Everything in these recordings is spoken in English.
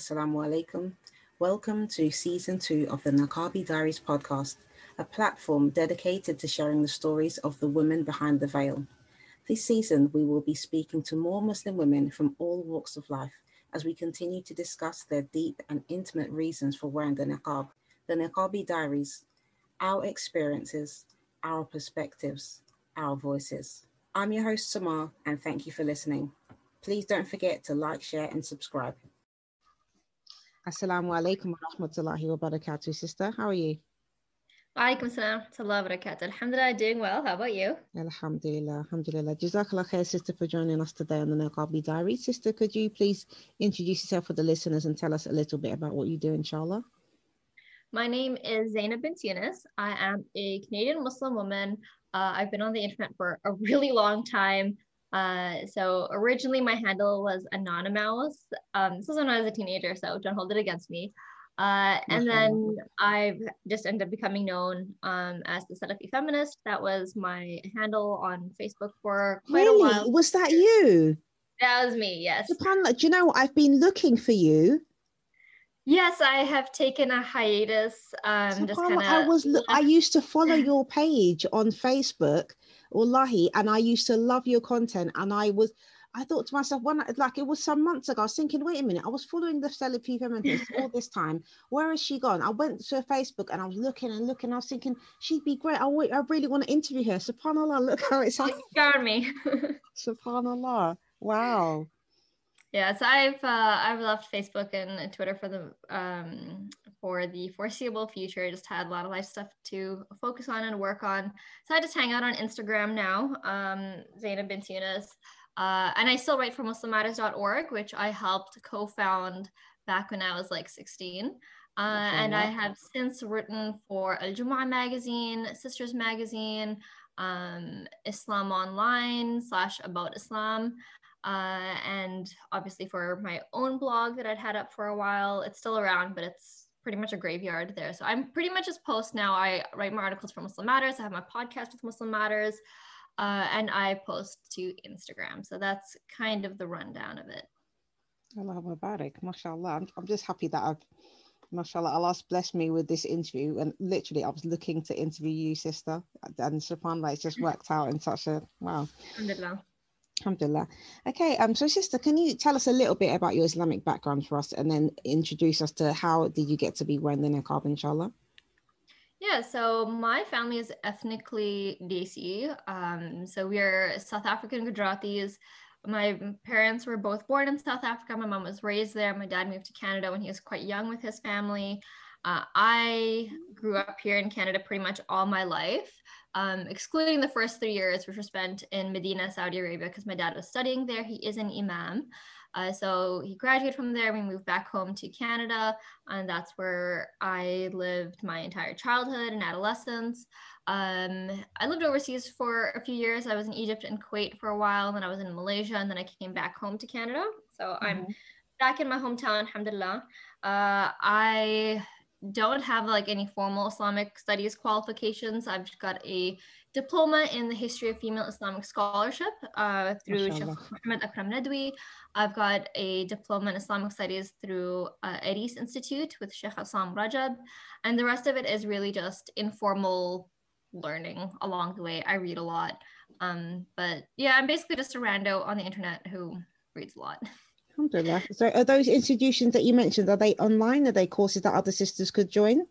Assalamu alaikum. Welcome to season two of the Niqabi Diaries podcast, a platform dedicated to sharing the stories of the women behind the veil. This season, we will be speaking to more Muslim women from all walks of life as we continue to discuss their deep and intimate reasons for wearing the niqab, the Niqabi Diaries, our experiences, our perspectives, our voices. I'm your host, Samar, and thank you for listening. Please don't forget to like, share, and subscribe. Assalamu alaikum wa rahmatullahi wa barakatuh, sister. How are you? Alaikum salam wa barakatuh. Alhamdulillah, doing well. How about you? Alhamdulillah, alhamdulillah. Jazakallah khair, sister, for joining us today on the Niqabi Diary. Sister, could you please introduce yourself for the listeners and tell us a little bit about what you do, inshallah? My name is Zainab bint Younus. I am a Canadian Muslim woman. Uh, I've been on the internet for a really long time. Uh, so originally my handle was anonymous. Um, this was when I was a teenager, so don't hold it against me. Uh, and then I've just ended up becoming known um, as the Salafi feminist. That was my handle on Facebook for quite really? a while. Was that you? That was me, yes. SubhanAllah, do you know what? I've been looking for you. Yes, I have taken a hiatus. Um, just kind of. I was. I used to follow your page on Facebook, Wallahi, and I used to love your content. And I was, I thought to myself, one like it was some months ago. I was thinking, wait a minute, I was following the Salafi feminist all this time. Where has she gone? I went to her Facebook and I was looking and looking. I was thinking she'd be great. I, I really want to interview her. Subhanallah, look how it's like. Scared me. Subhanallah. Wow. Yeah, so I've uh, I've left Facebook and Twitter for the um, for the foreseeable future. I just had a lot of life stuff to focus on and work on. So I just hang out on Instagram now, um, Zainab bint Younus. Uh, and I still write for MuslimMatters.org, which I helped co-found back when I was like 16. Uh, and I have since written for Al Jumu'ah magazine, Sisters magazine, um, Islam Online slash About Islam, uh, and obviously for my own blog that I'd had up for a while. It's still around, but it's pretty much a graveyard there. So I'm pretty much just post now. I write my articles for Muslim Matters. I have my podcast with Muslim Matters uh, and I post to Instagram. So that's kind of the rundown of it. Allah Mubarak, mashallah. I'm, I'm just happy that I've, mashallah, Allah's blessed me with this interview. And literally, I was looking to interview you, sister. And subhanAllah, it's just worked out in such a wow. Alhamdulillah. Alhamdulillah. Okay, um, so sister, can you tell us a little bit about your Islamic background for us and then introduce us to how did you get to be wearing the niqab, inshallah? Yeah, so my family is ethnically Desi. Um, so we are South African Gujaratis. My parents were both born in South Africa. My mom was raised there. My dad moved to Canada when he was quite young with his family. Uh, I grew up here in Canada pretty much all my life, um, excluding the first three years, which were spent in Medina, Saudi Arabia, because my dad was studying there. He is an imam. Uh, so he graduated from there. We moved back home to Canada, and that's where I lived my entire childhood and adolescence. Um, I lived overseas for a few years. I was in Egypt and Kuwait for a while, and then I was in Malaysia, and then I came back home to Canada. So mm-hmm. I'm back in my hometown, alhamdulillah. Uh, I don't have like any formal Islamic studies qualifications. I've got a diploma in the history of female Islamic scholarship uh, through Sheikh Muhammad Akram Nadwi. I've got a diploma in Islamic studies through uh, Arees Institute with Sheikh Assam Rajab. And the rest of it is really just informal learning along the way. I read a lot. Um, but yeah, I'm basically just a rando on the internet who reads a lot. Alhamdulillah. So are those institutions that you mentioned, are they online? Are they courses that other sisters could join?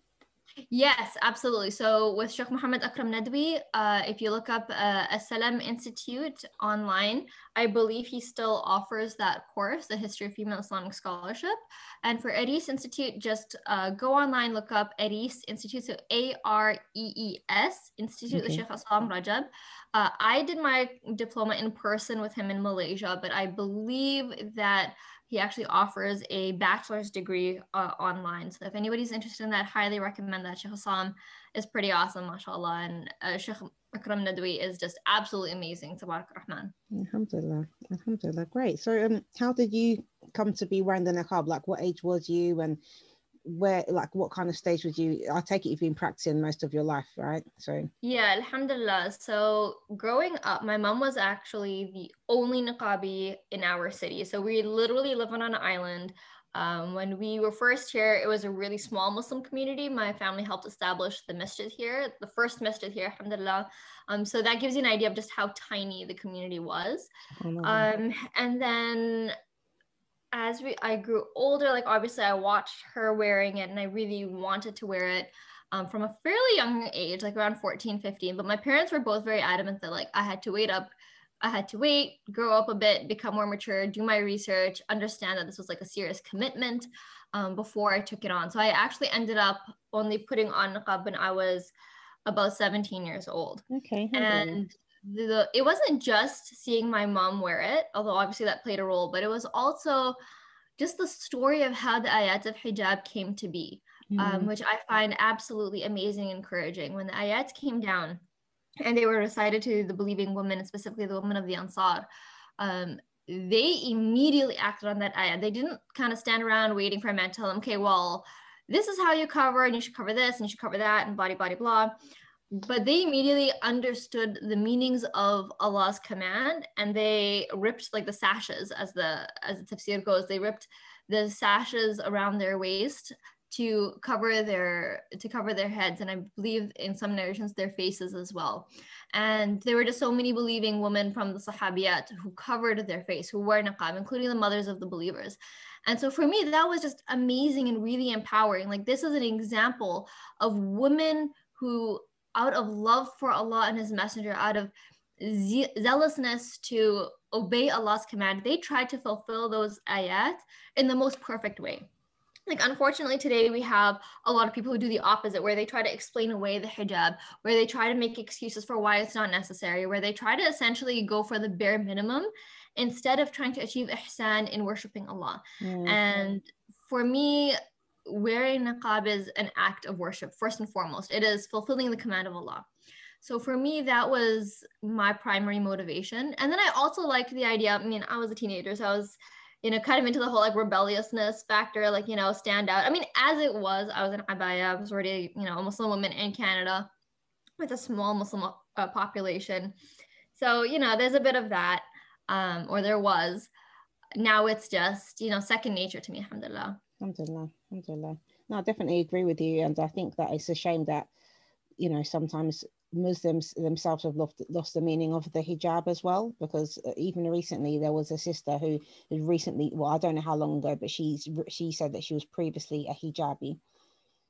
Yes, absolutely. So with Sheikh Muhammad Akram Nadwi, uh, if you look up uh, Salam Institute online, I believe he still offers that course, the History of Female Islamic Scholarship. And for Arees Institute, just uh, go online, look up Arees Institute, so A-R-E-E-S, Institute okay. Sheikh Aslam Rajab. Uh, I did my diploma in person with him in Malaysia, but I believe that he actually offers a bachelor's degree uh, online. So if anybody's interested in that, highly recommend that. Sheikh Hassam is pretty awesome, mashallah. And uh, Sheikh Akram Nadwi is just absolutely amazing. Tabarak Rahman. Alhamdulillah. Alhamdulillah. Great. So um, how did you come to be wearing the niqab? Like what age was you and where like what kind of stage would you i take it you've been practicing most of your life right so yeah alhamdulillah so growing up my mom was actually the only niqabi in our city so we literally live on an island Um, when we were first here, it was a really small Muslim community. My family helped establish the masjid here, the first masjid here, alhamdulillah. Um, so that gives you an idea of just how tiny the community was. Um, and then as we I grew older, like obviously I watched her wearing it and I really wanted to wear it um, from a fairly young age, like around 14, 15. But my parents were both very adamant that like I had to wait up I had to wait, grow up a bit, become more mature, do my research, understand that this was like a serious commitment um, before I took it on. So I actually ended up only putting on niqab when I was about 17 years old. Okay. And the, it wasn't just seeing my mom wear it, although obviously that played a role, but it was also just the story of how the ayat of hijab came to be, mm. um, which I find absolutely amazing and encouraging. When the ayats came down, and they were recited to the believing women, specifically the women of the Ansar. Um, they immediately acted on that ayah. They didn't kind of stand around waiting for a man to tell them, okay, well, this is how you cover, and you should cover this, and you should cover that, and body, body, blah. But they immediately understood the meanings of Allah's command, and they ripped like the sashes, as the as the tafsir goes. They ripped the sashes around their waist to cover their to cover their heads and i believe in some narrations their faces as well and there were just so many believing women from the sahabiyat who covered their face who wore niqab including the mothers of the believers and so for me that was just amazing and really empowering like this is an example of women who out of love for allah and his messenger out of ze- zealousness to obey allah's command they tried to fulfill those ayat in the most perfect way like unfortunately today we have a lot of people who do the opposite where they try to explain away the hijab where they try to make excuses for why it's not necessary where they try to essentially go for the bare minimum instead of trying to achieve ihsan in worshiping allah mm. and for me wearing niqab is an act of worship first and foremost it is fulfilling the command of allah so for me that was my primary motivation and then i also liked the idea i mean i was a teenager so i was you know, kind of into the whole like rebelliousness factor, like, you know, stand out. I mean, as it was, I was in Abaya, I was already, you know, a Muslim woman in Canada with a small Muslim uh, population. So, you know, there's a bit of that, um, or there was. Now it's just, you know, second nature to me, alhamdulillah. Alhamdulillah, alhamdulillah. No, I definitely agree with you. And I think that it's a shame that, you know, sometimes Muslims themselves have lost lost the meaning of the hijab as well because uh, even recently there was a sister who had recently well I don't know how long ago but she's she said that she was previously a hijabi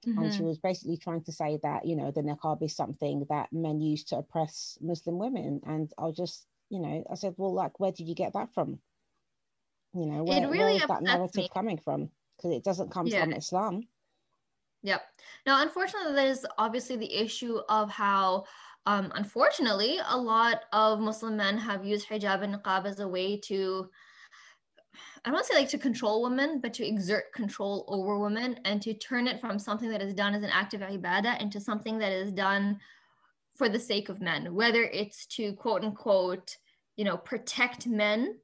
mm-hmm. and she mm-hmm. was basically trying to say that you know the niqab is something that men use to oppress Muslim women and I just you know I said well like where did you get that from you know where, really where is that narrative me. coming from because it doesn't come yeah. from Islam Yep. Now, unfortunately, there's obviously the issue of how, um, unfortunately, a lot of Muslim men have used hijab and niqab as a way to, I don't want to say like to control women, but to exert control over women and to turn it from something that is done as an act of ibadah into something that is done for the sake of men, whether it's to quote unquote, you know, protect men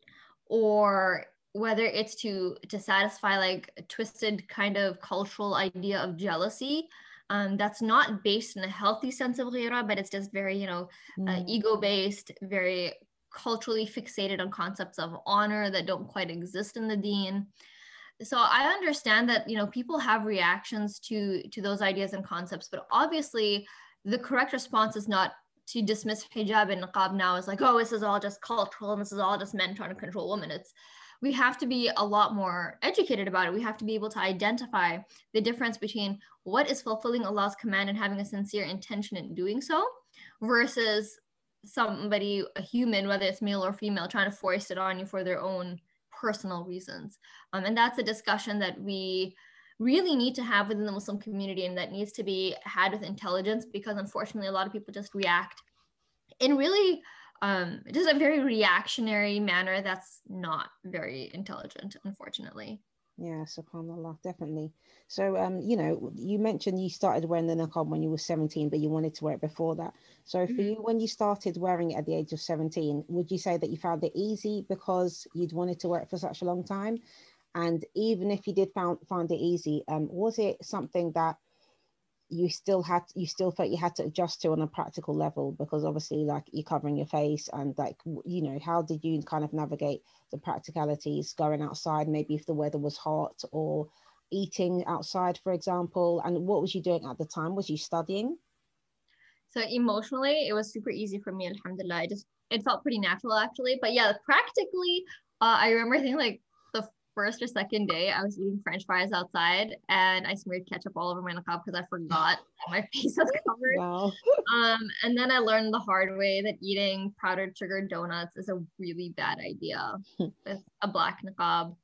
or whether it's to to satisfy like a twisted kind of cultural idea of jealousy um, that's not based in a healthy sense of ghira, but it's just very you know mm. uh, ego based very culturally fixated on concepts of honor that don't quite exist in the deen so i understand that you know people have reactions to to those ideas and concepts but obviously the correct response is not to dismiss hijab and niqab now as like oh this is all just cultural and this is all just men trying to control women it's we have to be a lot more educated about it. We have to be able to identify the difference between what is fulfilling Allah's command and having a sincere intention in doing so versus somebody, a human, whether it's male or female, trying to force it on you for their own personal reasons. Um, and that's a discussion that we really need to have within the Muslim community and that needs to be had with intelligence because unfortunately a lot of people just react in really um, just a very reactionary manner that's not very intelligent, unfortunately. Yeah, subhanAllah, definitely. So, um, you know, you mentioned you started wearing the niqab when you were 17, but you wanted to wear it before that. So, for mm-hmm. you, when you started wearing it at the age of 17, would you say that you found it easy because you'd wanted to wear it for such a long time? And even if you did found, find it easy, um, was it something that you still had you still felt you had to adjust to on a practical level because obviously like you're covering your face and like you know how did you kind of navigate the practicalities going outside? Maybe if the weather was hot or eating outside for example. And what was you doing at the time? Was you studying? So emotionally it was super easy for me alhamdulillah. I just it felt pretty natural actually. But yeah practically uh, i remember thinking like first or second day, I was eating French fries outside, and I smeared ketchup all over my niqab because I forgot my face was covered. Wow. Um, and then I learned the hard way that eating powdered sugar donuts is a really bad idea with a black niqab.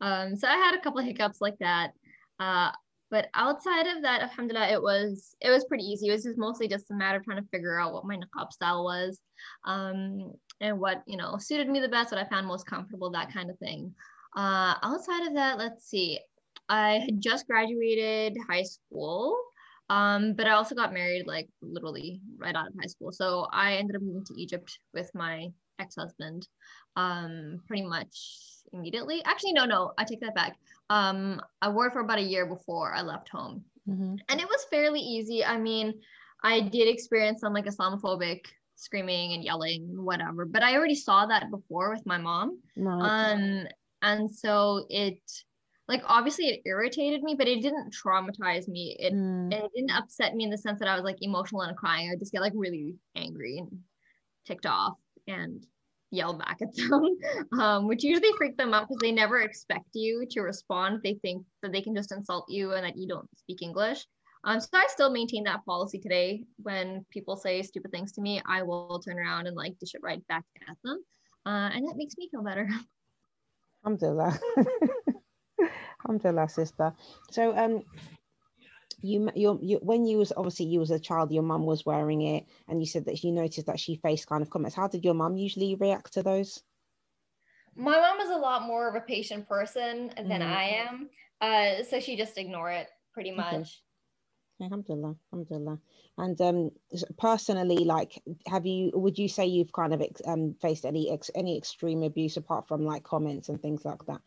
Um, so I had a couple of hiccups like that. Uh, but outside of that, alhamdulillah, it was it was pretty easy. It was just mostly just a matter of trying to figure out what my niqab style was, um, and what you know suited me the best, what I found most comfortable, that kind of thing. Uh, outside of that, let's see. I had just graduated high school, um, but I also got married like literally right out of high school. So I ended up moving to Egypt with my ex-husband um, pretty much immediately. Actually, no, no, I take that back. Um, I worked for about a year before I left home. Mm-hmm. And it was fairly easy. I mean, I did experience some like Islamophobic screaming and yelling and whatever, but I already saw that before with my mom. Right. Um, and so it like obviously it irritated me but it didn't traumatize me. It, mm. it didn't upset me in the sense that i was like emotional and crying. I would just get like really angry and ticked off and yell back at them um, which usually freak them out because they never expect you to respond. They think that they can just insult you and that you don't speak english. Um, so i still maintain that policy today. When people say stupid things to me i will turn around and like dish it right back at them. Uh, and that makes me feel better Alhamdulillah. Alhamdulillah, sister. So um you, you, you, when you was obviously you was a child, your mum was wearing it, and you said that you noticed that she faced kind of comments. How did your mum usually react to those? My mom is a lot more of a patient person than mm. I am, uh, so she just ignore it pretty much. Alhamdulillah, alhamdulillah. And um, personally, like, have you? Would you say you've kind of ex- um, faced any ex- any extreme abuse apart from like comments and things like that?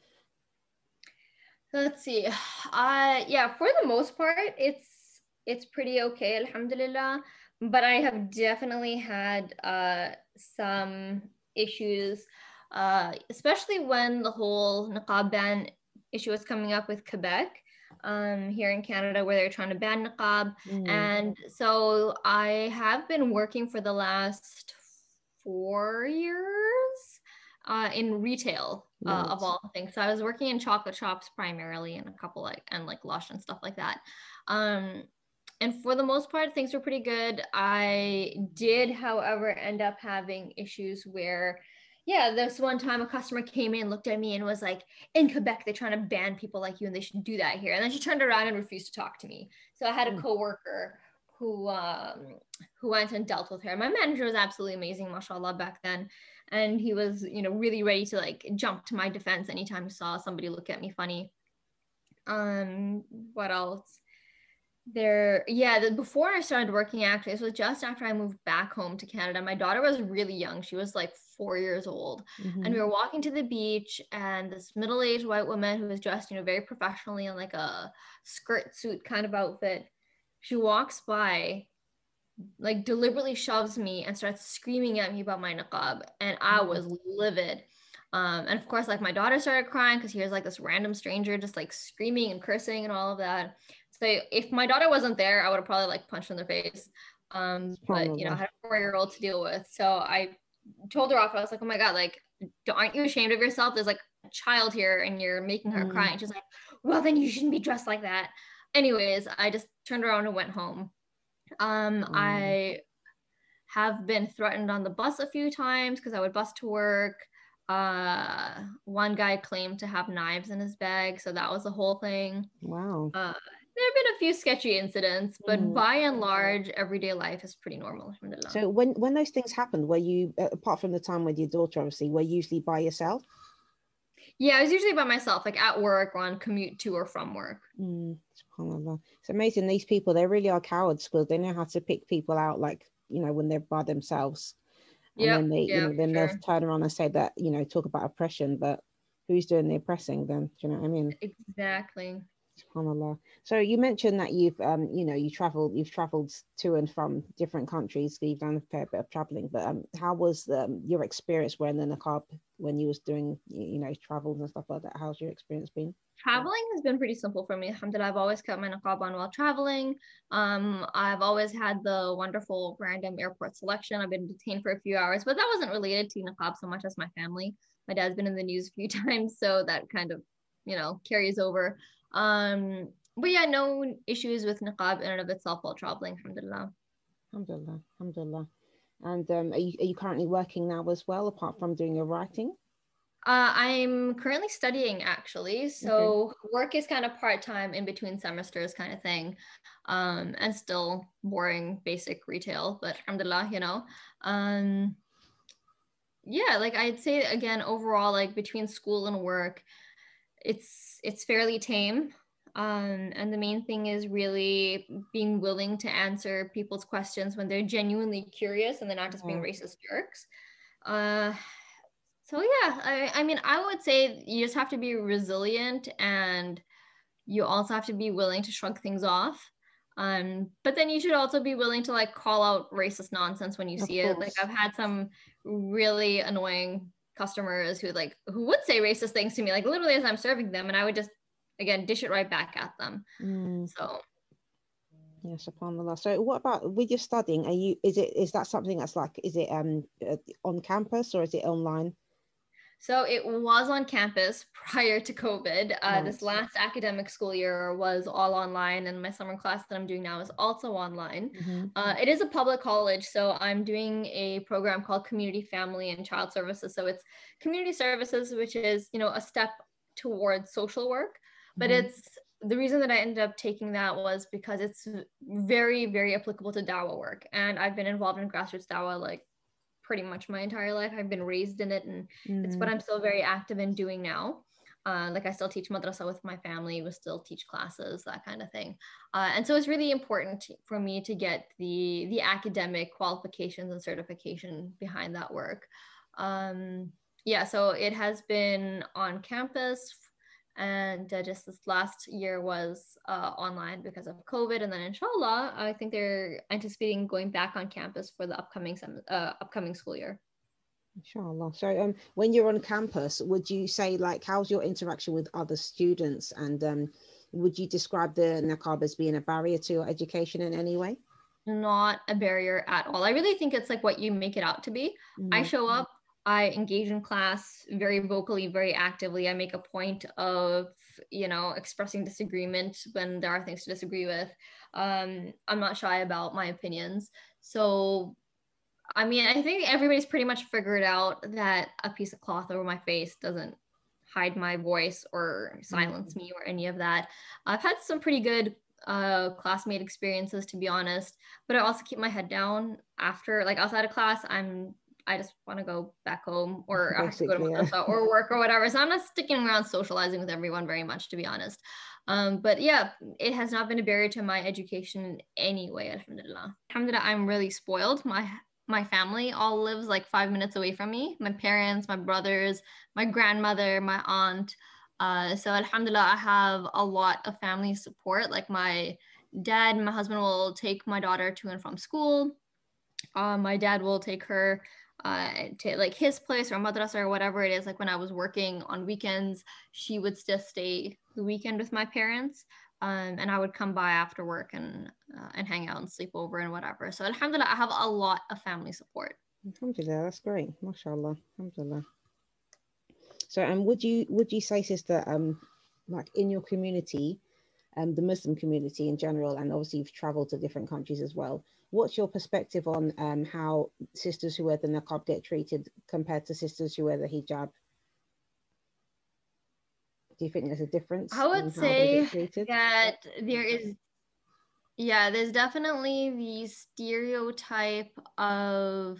Let's see. Uh, yeah, for the most part, it's it's pretty okay, alhamdulillah. But I have definitely had uh, some issues, uh, especially when the whole niqab ban issue was coming up with Quebec um, here in Canada where they're trying to ban niqab. Mm. And so I have been working for the last four years uh, in retail uh, of all things. So I was working in chocolate shops primarily and a couple like and like Lush and stuff like that. Um, and for the most part, things were pretty good. I did, however, end up having issues where yeah, this one time a customer came in, looked at me, and was like, "In Quebec, they're trying to ban people like you, and they should do that here." And then she turned around and refused to talk to me. So I had a hmm. coworker who um, who went and dealt with her. My manager was absolutely amazing, mashallah, back then, and he was, you know, really ready to like jump to my defense anytime he saw somebody look at me funny. Um, what else? there yeah the, before i started working actually this was just after i moved back home to canada my daughter was really young she was like four years old mm-hmm. and we were walking to the beach and this middle-aged white woman who was dressed you know very professionally in like a skirt suit kind of outfit she walks by like deliberately shoves me and starts screaming at me about my niqab and i mm-hmm. was livid um, and of course like my daughter started crying because here's like this random stranger just like screaming and cursing and all of that so if my daughter wasn't there, I would have probably like punched in the face. Um, but you know, I had a four year old to deal with. So I told her off. I was like, oh my God, like, aren't you ashamed of yourself? There's like a child here and you're making her mm. cry. And she's like, well, then you shouldn't be dressed like that. Anyways, I just turned around and went home. Um, mm. I have been threatened on the bus a few times because I would bus to work. Uh, one guy claimed to have knives in his bag, so that was the whole thing. Wow. Uh, there have been a few sketchy incidents, but mm. by and large, everyday life is pretty normal. So when when those things happened, were you apart from the time with your daughter, obviously, were you usually by yourself? Yeah, I was usually by myself, like at work or on commute to or from work. Mm, it's amazing. These people, they really are cowards because they know how to pick people out, like you know, when they're by themselves. And yep, then they, yeah, you know, then sure. they'll turn around and say that, you know, talk about oppression, but who's doing the oppressing then? Do you know what I mean? Exactly. SubhanAllah. So you mentioned that you've, um, you know, you traveled, you've traveled to and from different countries. You've done a fair bit of traveling, but um, how was um, your experience wearing the niqab when you was doing, you know, travels and stuff like that? How's your experience been? Traveling has been pretty simple for me. Alhamdulillah, I've always kept my niqab on while traveling. Um, I've always had the wonderful random airport selection. I've been detained for a few hours, but that wasn't related to niqab so much as my family. My dad's been in the news a few times, so that kind of, you know, carries over. Um, but yeah, no issues with niqab in and of itself while traveling, alhamdulillah. Alhamdulillah, alhamdulillah. And um, are, you, are you currently working now as well, apart from doing your writing? Uh, I'm currently studying actually. So okay. work is kind of part time in between semesters, kind of thing. Um, and still boring basic retail, but alhamdulillah, you know. Um, yeah, like I'd say again, overall, like between school and work, it's it's fairly tame. Um, and the main thing is really being willing to answer people's questions when they're genuinely curious and they're not just being racist jerks. Uh, so yeah, I, I mean, I would say you just have to be resilient and you also have to be willing to shrug things off. Um, but then you should also be willing to like call out racist nonsense when you see it. Like I've had some really annoying customers who like who would say racist things to me, like literally as I'm serving them, and I would just again dish it right back at them. Mm. So Yes, upon the last. So, what about with your studying? Are you is it is that something that's like is it um uh, on campus or is it online? So it was on campus prior to COVID. Uh, nice. This last academic school year was all online, and my summer class that I'm doing now is also online. Mm-hmm. Uh, it is a public college, so I'm doing a program called Community Family and Child Services. So it's community services, which is you know a step towards social work, but mm-hmm. it's the reason that I ended up taking that was because it's very, very applicable to Dawa work. And I've been involved in grassroots Dawa like pretty much my entire life. I've been raised in it, and mm. it's what mm. I'm still very active in doing now. Uh, like I still teach madrasa with my family, we still teach classes, that kind of thing. Uh, and so it's really important for me to get the the academic qualifications and certification behind that work. Um, yeah, so it has been on campus and uh, just this last year was uh, online because of COVID. And then inshallah, I think they're anticipating going back on campus for the upcoming sem- uh, upcoming school year. Inshallah. So, um, when you're on campus, would you say like how's your interaction with other students, and um, would you describe the niqab as being a barrier to your education in any way? Not a barrier at all. I really think it's like what you make it out to be. Mm-hmm. I show up I engage in class very vocally, very actively. I make a point of, you know, expressing disagreement when there are things to disagree with. Um, I'm not shy about my opinions. So, I mean, I think everybody's pretty much figured out that a piece of cloth over my face doesn't hide my voice or silence mm-hmm. me or any of that. I've had some pretty good uh, classmate experiences, to be honest, but I also keep my head down after, like outside of class, I'm I just want to go back home or I have to go to yeah. or work or whatever. So I'm not sticking around socializing with everyone very much, to be honest. Um, but yeah, it has not been a barrier to my education in any way, alhamdulillah. Alhamdulillah, I'm really spoiled. My my family all lives like five minutes away from me. My parents, my brothers, my grandmother, my aunt. Uh, so alhamdulillah, I have a lot of family support. Like my dad, my husband will take my daughter to and from school. Uh, my dad will take her uh, to like his place or madrasa or whatever it is. Like when I was working on weekends, she would just stay the weekend with my parents. Um, and I would come by after work and uh, and hang out and sleep over and whatever. So alhamdulillah, I have a lot of family support. Alhamdulillah, that's great. MashaAllah. Alhamdulillah. So, and um, would you would you say, sister, um, like in your community, um, the Muslim community in general, and obviously you've traveled to different countries as well. What's your perspective on um, how sisters who wear the niqab get treated compared to sisters who wear the hijab? Do you think there's a difference? I would say that there is, yeah, there's definitely the stereotype of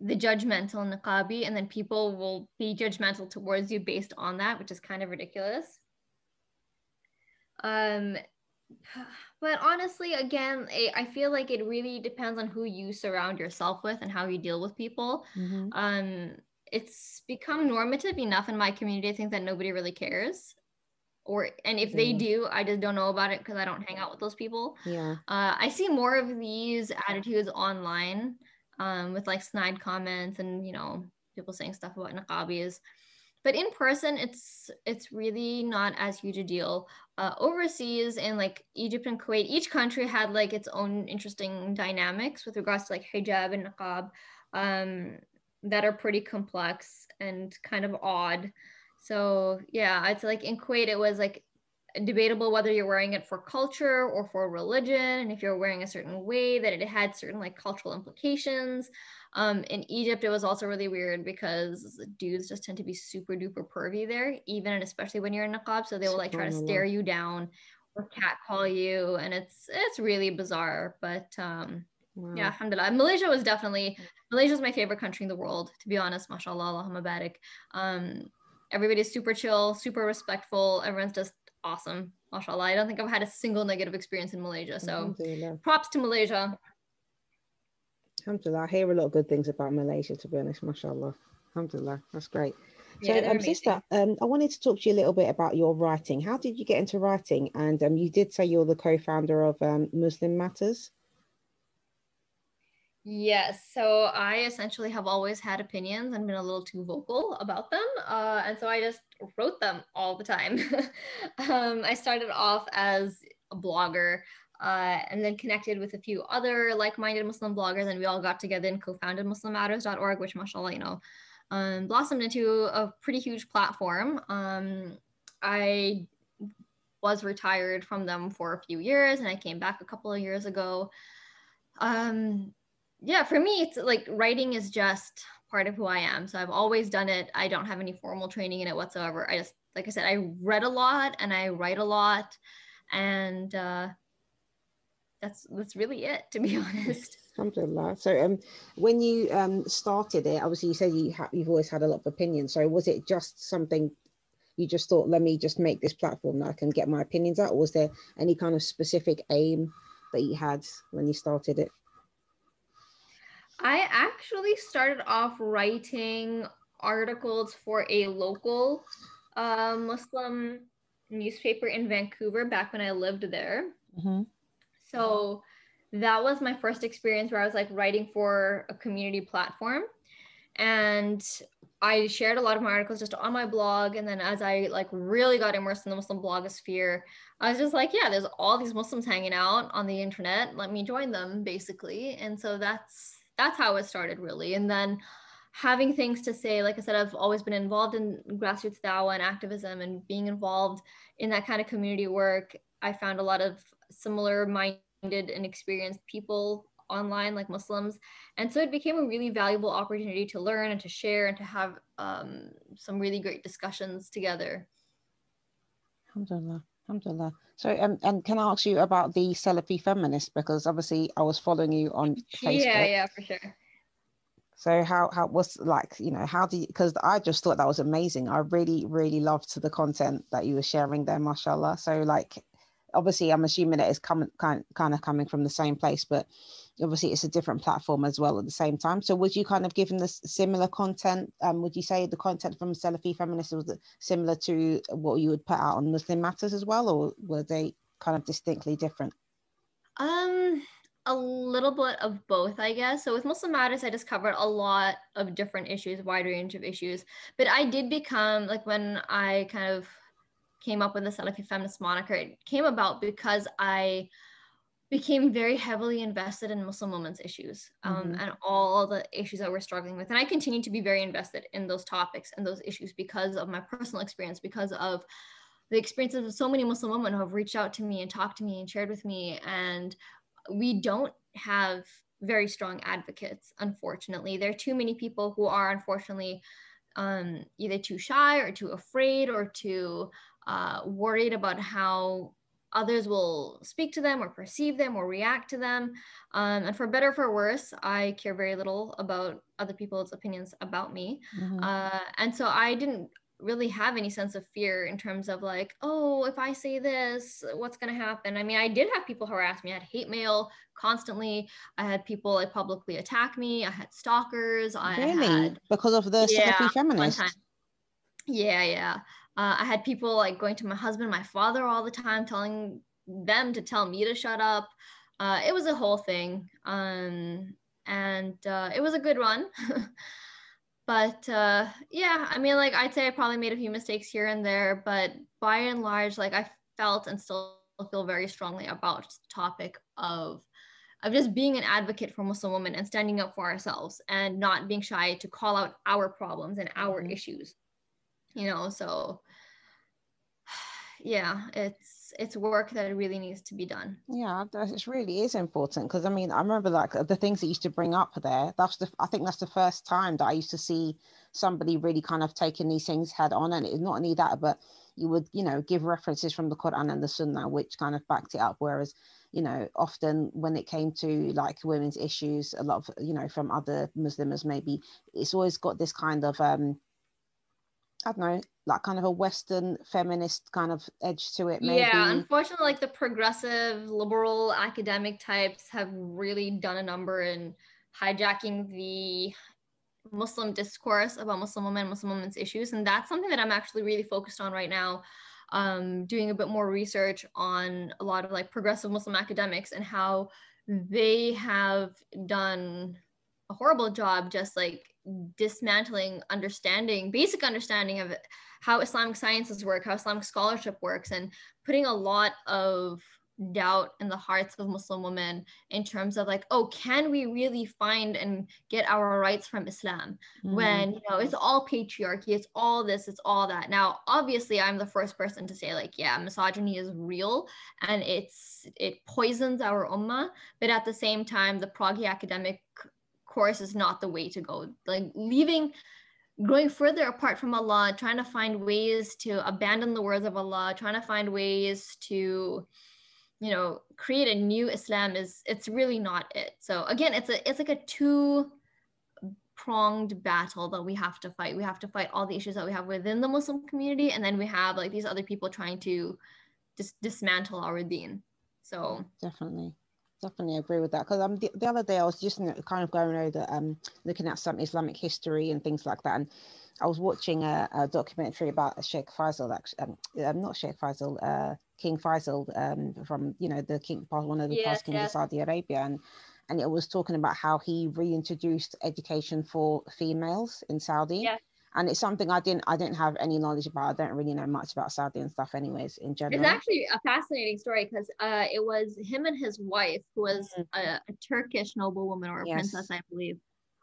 the judgmental niqabi, and then people will be judgmental towards you based on that, which is kind of ridiculous. Um, but honestly, again, I feel like it really depends on who you surround yourself with and how you deal with people. Mm-hmm. Um, it's become normative enough in my community. I think that nobody really cares or and if they do i just don't know about it because i don't hang out with those people yeah uh, i see more of these attitudes online um, with like snide comments and you know people saying stuff about niqabis but in person it's it's really not as huge a deal. Uh, overseas in like egypt and kuwait each country had like its own interesting dynamics with regards to like hijab and niqab um, that are pretty complex and kind of odd. So yeah, it's like in Kuwait, it was like debatable whether you're wearing it for culture or for religion, and if you're wearing a certain way, that it had certain like cultural implications. Um, in Egypt, it was also really weird because dudes just tend to be super duper pervy there, even and especially when you're in niqab. So they will like try to stare you down or catcall you, and it's it's really bizarre. But um, wow. yeah, alhamdulillah. Malaysia was definitely Malaysia is my favorite country in the world, to be honest. MashaAllah, Allahumma barik. Um, everybody's super chill, super respectful. Everyone's just awesome. MashaAllah. I don't think I've had a single negative experience in Malaysia. So props to Malaysia. Alhamdulillah. I hear a lot of good things about Malaysia, to be honest. MashaAllah. Alhamdulillah. That's great. So, yeah, um, sister, um, I wanted to talk to you a little bit about your writing. How did you get into writing? And um, you did say you're the co-founder of um, Muslim Matters. Yes. So I essentially have always had opinions and been a little too vocal about them. Uh, and so I just wrote them all the time. um, I started off as a blogger uh, and then connected with a few other like-minded Muslim bloggers, and we all got together and co-founded MuslimMatters.org, which, mashallah, you know, um, blossomed into a pretty huge platform. Um, I was retired from them for a few years, and I came back a couple of years ago. Um, yeah, for me, it's like writing is just part of who I am. So I've always done it. I don't have any formal training in it whatsoever. I just, like I said, I read a lot and I write a lot, and uh, that's that's really it, to be honest. Alhamdulillah. So, um, when you um started it, obviously you said you ha- you've always had a lot of opinions. So, was it just something you just thought, let me just make this platform that I can get my opinions out, or was there any kind of specific aim that you had when you started it? I actually started off writing articles for a local uh, Muslim newspaper in Vancouver back when I lived there. Mm-hmm. So that was my first experience where I was like writing for a community platform. And I shared a lot of my articles just on my blog. And then as I like really got immersed in the Muslim blogosphere, I was just like, yeah, there's all these Muslims hanging out on the internet. Let me join them basically. And so that's that's how it started really. And then having things to say, like I said, I've always been involved in grassroots dawah and activism and being involved in that kind of community work. I found a lot of similar minded and experienced people online like muslims and so it became a really valuable opportunity to learn and to share and to have um, some really great discussions together alhamdulillah alhamdulillah so um, and can i ask you about the salafi feminist because obviously i was following you on facebook yeah yeah for sure so how how was like you know how do you because I just thought that was amazing. I really really loved the content that you were sharing there, mashallah. So like obviously I'm assuming it is coming kind kind of coming from the same place, but obviously it's a different platform as well at the same time. So would you kind of give them this similar content? Um, would you say the content from Salafi Feminist was similar to what you would put out on Muslim Matters as well, or were they kind of distinctly different? Um, a little bit of both, I guess. So with Muslim Matters, I just covered a lot of different issues, wide range of issues. But I did become like when I kind of came up with the Salafi feminist moniker, it came about because I became very heavily invested in Muslim women's issues um, mm-hmm. and all the issues that we're struggling with. And I continue to be very invested in those topics and those issues because of my personal experience, because of the experiences of so many Muslim women who have reached out to me and talked to me and shared with me. And we don't have very strong advocates, unfortunately. There are too many people who are, unfortunately, um, either too shy or too afraid or too uh, worried about how others will speak to them or perceive them or react to them. Um, and for better for worse, I care very little about other people's opinions about me. Mm-hmm. Uh, and so I didn't really have any sense of fear in terms of like, oh, if I say this, what's going to happen? I mean, I did have people harass me. I had hate mail constantly. I had people like publicly attack me. I had stalkers. I really? had because of the yeah, feminist. Yeah, yeah. Uh, I had people like going to my husband, my father all the time, telling them to tell me to shut up. Uh, it was a whole thing. Um, and uh, it was a good run. but uh, yeah, I mean, like I'd say I probably made a few mistakes here and there, but by and large, like I felt and still feel very strongly about the topic of of just being an advocate for Muslim women and standing up for ourselves and not being shy to call out our problems and our mm-hmm. issues. You know, so yeah, it's it's work that really needs to be done. Yeah, it really is important because I mean, I remember like the things that used to bring up there. That's the I think that's the first time that I used to see somebody really kind of taking these things head on, and it's not only that, but you would you know give references from the Quran and the Sunnah, which kind of backed it up. Whereas you know often when it came to like women's issues, a lot of you know from other Muslims maybe it's always got this kind of um I don't know, like kind of a Western feminist kind of edge to it. Maybe. Yeah, unfortunately, like the progressive liberal academic types have really done a number in hijacking the Muslim discourse about Muslim women, Muslim women's issues. And that's something that I'm actually really focused on right now, um, doing a bit more research on a lot of like progressive Muslim academics and how they have done a horrible job just like dismantling understanding, basic understanding of how Islamic sciences work, how Islamic scholarship works, and putting a lot of doubt in the hearts of Muslim women in terms of like, oh, can we really find and get our rights from Islam mm-hmm. when you know it's all patriarchy, it's all this, it's all that. Now, obviously, I'm the first person to say like, yeah, misogyny is real and it's it poisons our ummah, but at the same time, the proggy academic course is not the way to go. Like leaving going further apart from Allah, trying to find ways to abandon the words of Allah, trying to find ways to you know create a new islam is it's really not it. So again it's a it's like a two pronged battle that we have to fight. We have to fight all the issues that we have within the muslim community and then we have like these other people trying to just dismantle our deen. So definitely definitely agree with that because um the, the, other day I was just kind of going over um looking at some Islamic history and things like that and I was watching a, a documentary about Sheikh Faisal actually um, um, not Sheikh Faisal uh King Faisal um from you know the king one of the past kings of Saudi Arabia and and it was talking about how he reintroduced education for females in Saudi. Yeah and it's something I didn't I didn't have any knowledge about. I don't really know much about Saudi and stuff, anyways. In general, it's actually a fascinating story because uh, it was him and his wife, who was mm-hmm. a, a, Turkish noblewoman or a yes. princess, I believe.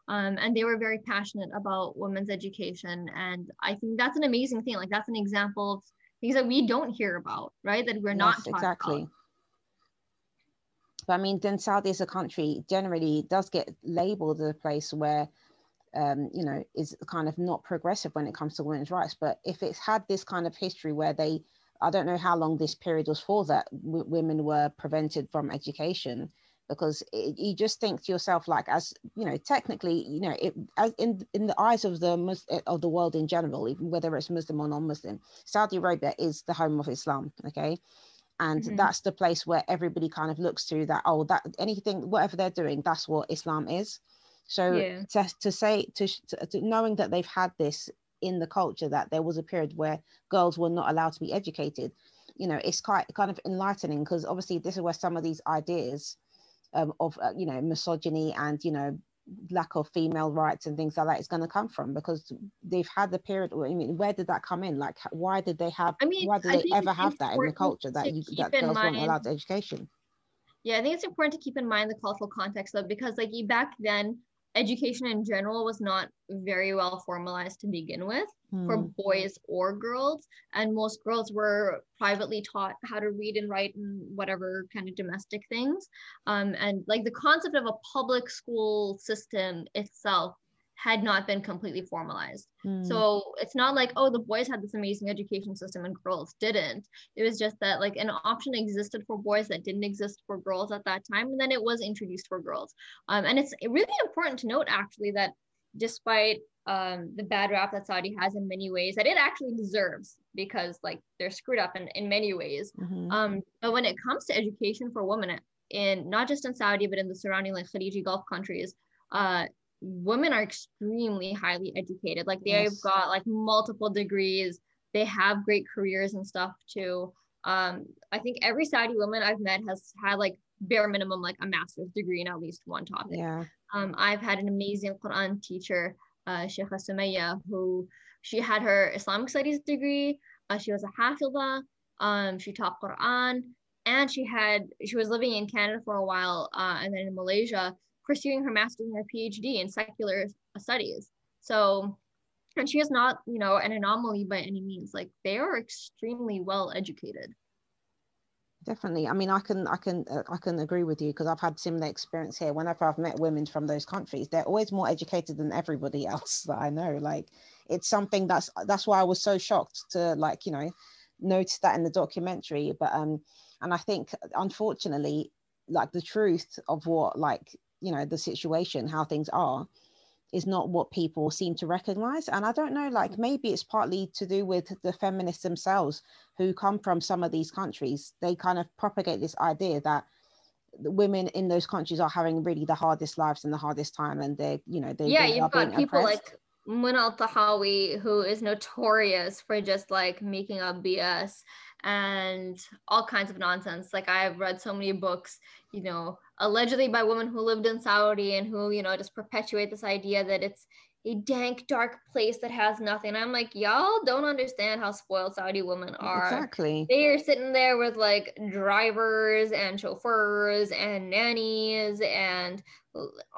Um, and they were very passionate about women's education, and I think that's an amazing thing. Like that's an example of things that we don't hear about, right? That we're yes, not exactly. About. But I mean, then Saudi as a country generally does get labeled as a place where um, you know, is kind of not progressive when it comes to women's rights. But if it's had this kind of history where they, I don't know how long this period was for that w- women were prevented from education, because it, you just think to yourself, like, as you know, technically, you know, it as in in the eyes of the of the world in general, even whether it's Muslim or non-Muslim, Saudi Arabia is the home of Islam. Okay, and mm-hmm. that's the place where everybody kind of looks to that oh that anything whatever they're doing that's what islam is so yeah. to, to say to, to knowing that they've had this in the culture that there was a period where girls were not allowed to be educated, you know, it's quite kind of enlightening because obviously this is where some of these ideas um, of uh, you know misogyny and you know lack of female rights and things like that is going to come from because they've had the period I mean where did that come in like why did they have I mean why did I they ever have that in the culture that you that girls mind, weren't allowed to education yeah I think it's important to keep in mind the cultural context though because like back then education in general was not very well formalized to begin with mm. for boys or girls and most girls were privately taught how to read and write and whatever kind of domestic things um, and like the concept of a public school system itself had not been completely formalized. Mm. So it's not like, oh, the boys had this amazing education system and girls didn't. It was just that like an option existed for boys that didn't exist for girls at that time. And then it was introduced for girls. Um, and it's really important to note actually that despite um, the bad rap that Saudi has in many ways that it actually deserves because like they're screwed up in, in many ways. Mm-hmm. Um, but when it comes to education for women in not just in Saudi, but in the surrounding like Khaliji Gulf countries, uh, women are extremely highly educated like they've yes. got like multiple degrees they have great careers and stuff too. Um, I think every Saudi woman I've met has had like bare minimum like a master's degree in at least one topic. Yeah. Um, I've had an amazing Quran teacher, uh, Sheikha Sumaya, who she had her Islamic studies degree. Uh, she was a hafidha. Um, she taught Quran, and she had she was living in Canada for a while, uh, and then in Malaysia, pursuing her master's and her PhD in secular studies. So and she is not you know an anomaly by any means. Like they are extremely well educated. Definitely. I mean i can i can uh, i can agree with you because i've had similar experience here. Whenever i've met women from those countries they're always more educated than everybody else that i know. Like it's something that's that's why i was so shocked to like you know notice that in the documentary. But um and i think unfortunately like the truth of what like you know the situation how things are is not what people seem to recognize and i don't know like maybe it's partly to do with the feminists themselves who come from some of these countries they kind of propagate this idea that the women in those countries are having really the hardest lives and the hardest time and they're you know they yeah you've got people oppressed. like Mona Eltahawy, who is notorious for just like making up BS and all kinds of nonsense. Like I've read so many books, you know, allegedly by women who lived in Saudi and who, you know, just perpetuate this idea that it's a dank, dark place that has nothing. I'm like, y'all don't understand how spoiled Saudi women are. Exactly. They are sitting there with like drivers and chauffeurs and nannies and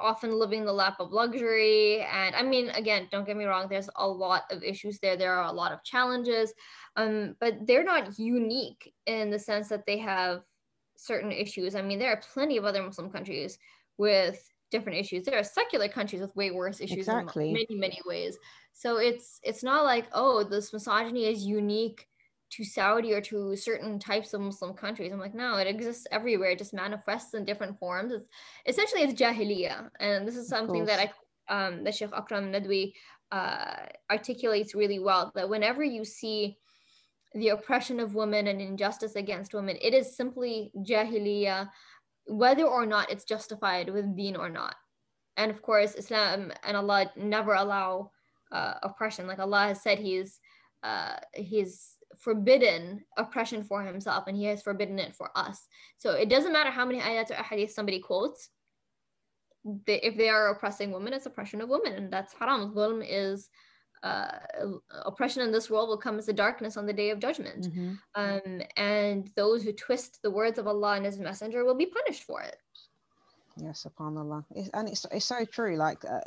often living the lap of luxury. And I mean, again, don't get me wrong, there's a lot of issues there. There are a lot of challenges, um, but they're not unique in the sense that they have certain issues. I mean, there are plenty of other Muslim countries with different issues. There are secular countries with way worse issues exactly. in many, many ways. So it's it's not like, oh, this misogyny is unique to Saudi or to certain types of Muslim countries. I'm like, no, it exists everywhere. It just manifests in different forms. It's essentially it's jahiliyyah. And this is something that I um that Sheikh Akram Nadwi uh, articulates really well that whenever you see the oppression of women and injustice against women, it is simply jahiliyyah whether or not it's justified with deen or not. And of course, Islam and Allah never allow uh, oppression. Like Allah has said, He's uh, He's forbidden oppression for Himself, and He has forbidden it for us. So it doesn't matter how many ayat or hadith somebody quotes. They, if they are oppressing women, it's oppression of women, and that's haram. Zulm is uh, oppression in this world will come as a darkness on the day of judgment. Mm-hmm. Um, and those who twist the words of Allah and His Messenger will be punished for it. Yes, subhanAllah. It's, and it's, it's so true. Like, uh,